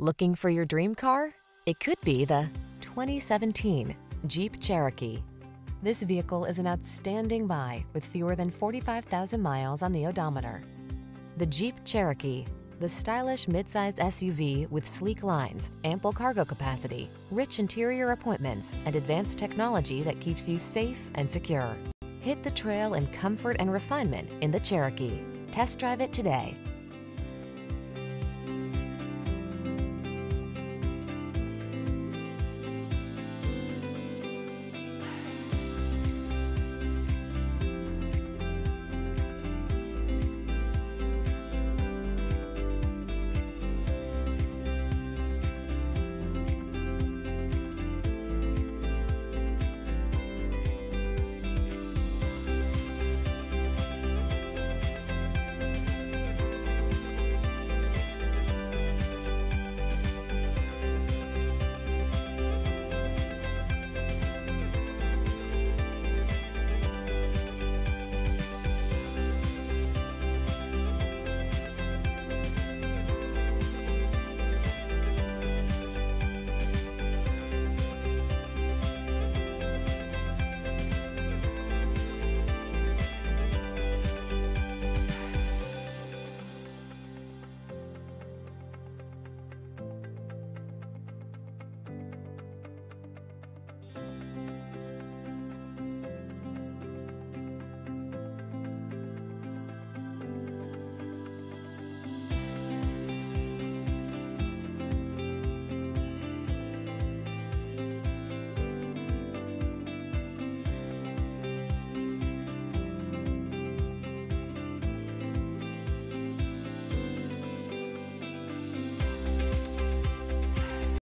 Looking for your dream car? It could be the 2017 Jeep Cherokee. This vehicle is an outstanding buy with fewer than 45,000 miles on the odometer. The Jeep Cherokee, the stylish midsize SUV with sleek lines, ample cargo capacity, rich interior appointments, and advanced technology that keeps you safe and secure. Hit the trail in comfort and refinement in the Cherokee. Test drive it today.